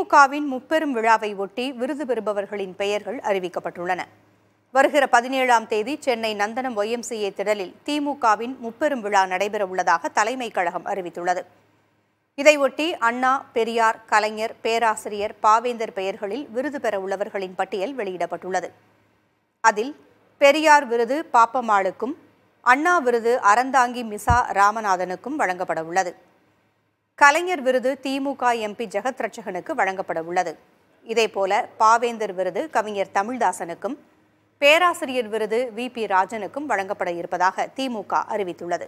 திமுகவின் முப்பெரும் விழாவை ஒட்டி விருது பெறுபவர்களின் பெயர்கள் அறிவிக்கப்பட்டுள்ளன. வருகிற பதினேழாம் தேதி சென்னை நந்தனம் ஒய்எம்சிஏ திடலில் திமுகவின் முப்பெரும் விழா நடைபெறவுள்ளதாக தலைமைக் கழகம் அறிவித்துள்ளது. இதையொட்டி அண்ணா பெரியார் கலைஞர் பேராசிரியர் பாவேந்தர் பெயர்களில் விருது பெற உள்ளவர்களின் பட்டியல் வெளியிடப்பட்டுள்ளது. அதில் பெரியார் விருது பாப்பம்மாளுக்கும் அண்ணா விருது அறந்தாங்கி மிசா ராமநாதனுக்கும் வழங்கப்பட உள்ளது. கலைஞர் விருது திமுக எம்பி ஜெகத் ரட்சகனுக்கு வழங்கப்பட உள்ளது. இதேபோல பாவேந்தர் விருது கவிஞர் தமிழ்தாசனுக்கும் பேராசிரியர் விருது வி பி ராஜனுக்கும் வழங்கப்பட இருப்பதாக திமுக அறிவித்துள்ளது.